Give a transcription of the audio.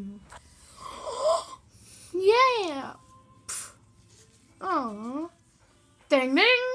yeah. Aww. Ding ding.